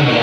đã